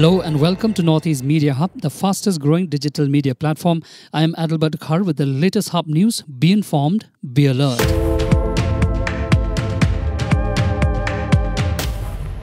Hello and welcome to Northeast Media Hub, the fastest growing digital media platform. I am Adalbert Khar with the latest Hub news. Be informed, be alert.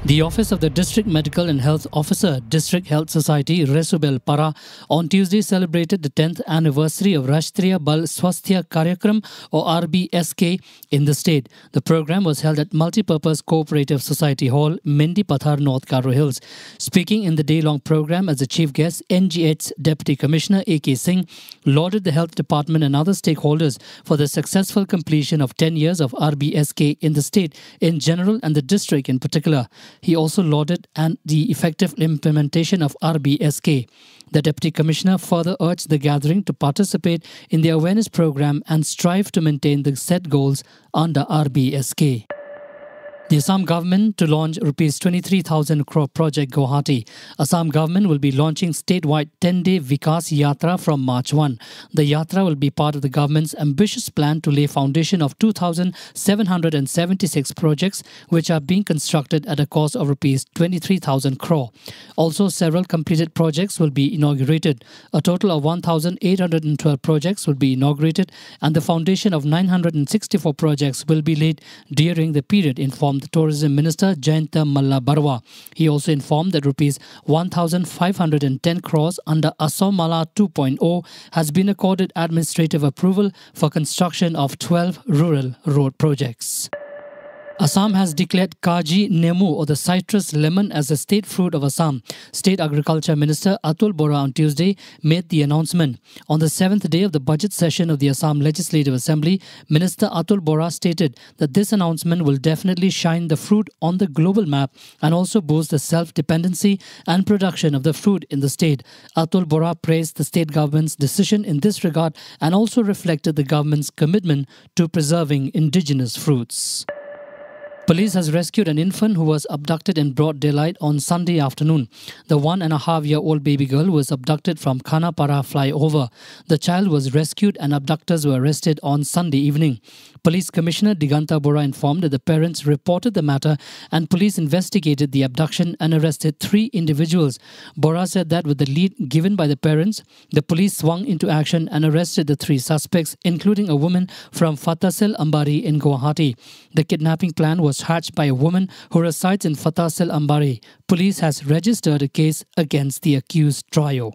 The Office of the District Medical and Health Officer, District Health Society, Resubelpara, on Tuesday celebrated the 10th anniversary of Rashtriya Bal Swasthya Karyakram or RBSK in the state. The program was held at Multipurpose Cooperative Society Hall, Mendipathar, North Garo Hills. Speaking in the day-long program as a chief guest, NGH's Deputy Commissioner A.K. Singh lauded the Health Department and other stakeholders for the successful completion of 10 years of RBSK in the state in general and the district in particular. He also lauded and the effective implementation of RBSK. The Deputy Commissioner further urged the gathering to participate in the awareness program and strive to maintain the set goals under RBSK. The Assam government to launch rupees 23,000 crore project Guwahati. Assam government will be launching statewide 10-day Vikas Yatra from March 1. The yatra will be part of the government's ambitious plan to lay foundation of 2,776 projects which are being constructed at a cost of rupees 23,000 crore. Also, several completed projects will be inaugurated. A total of 1,812 projects will be inaugurated and the foundation of 964 projects will be laid during the period informed the Tourism Minister Jayanta Malla Baruah. He also informed that rupees 1,510 crores under Asom Mala 2.0 has been accorded administrative approval for construction of 12 rural road projects. Assam has declared Kaji Nemu or the citrus limon as the state fruit of Assam. State Agriculture Minister Atul Bora on Tuesday made the announcement. On the seventh day of the budget session of the Assam Legislative Assembly, Minister Atul Bora stated that this announcement will definitely shine the fruit on the global map and also boost the self-dependency and production of the fruit in the state. Atul Bora praised the state government's decision in this regard and also reflected the government's commitment to preserving indigenous fruits. Police has rescued an infant who was abducted in broad daylight on Sunday afternoon. The one and a half year old baby girl was abducted from Khanapara flyover. The child was rescued and abductors were arrested on Sunday evening. Police Commissioner Diganta Barah informed that the parents reported the matter and police investigated the abduction and arrested three individuals. Bora said that with the lead given by the parents, the police swung into action and arrested the three suspects, including a woman from Fatasil Ambari in Guwahati. The kidnapping plan was hatched by a woman who resides in Fatasil Ambari. Police has registered a case against the accused trio.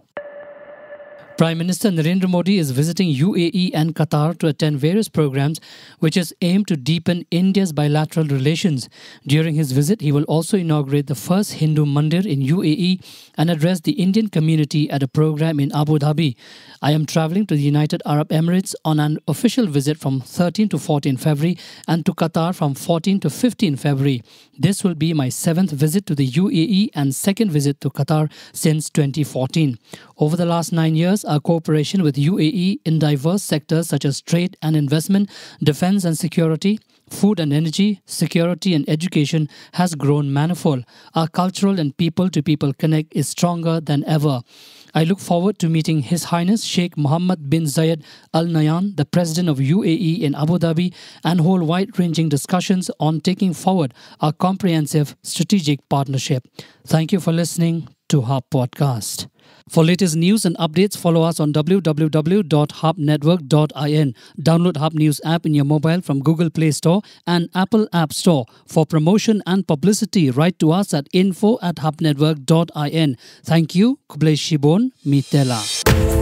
Prime Minister Narendra Modi is visiting UAE and Qatar to attend various programs which is aimed to deepen India's bilateral relations. During his visit, he will also inaugurate the first Hindu mandir in UAE and address the Indian community at a program in Abu Dhabi. I am traveling to the United Arab Emirates on an official visit from 13 to 14 February and to Qatar from 14 to 15 February. This will be my seventh visit to the UAE and second visit to Qatar since 2014. Over the last nine years, our cooperation with UAE in diverse sectors such as trade and investment, defense and security, food and energy, security and education has grown manifold. Our cultural and people to people connect is stronger than ever. I look forward to meeting His Highness Sheikh Mohammed bin Zayed Al Nahyan, the President of UAE in Abu Dhabi, and hold wide ranging discussions on taking forward our comprehensive strategic partnership. Thank you for listening to Hub Podcast. For latest news and updates, follow us on www.hubnetwork.in. Download Hub News app in your mobile from Google Play Store and Apple App Store. For promotion and publicity, write to us at info at hubnetwork.in. Thank you. Khublei Shibun, Mitela.